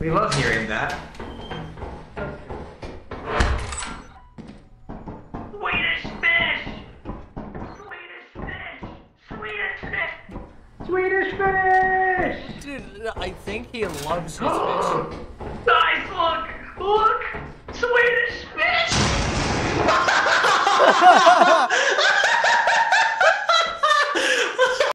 We love hearing that. Swedish fish! Swedish fish! Swedish fish! Swedish fish! Dude, I think he loves his fish. Guys, look! Look! Swedish fish!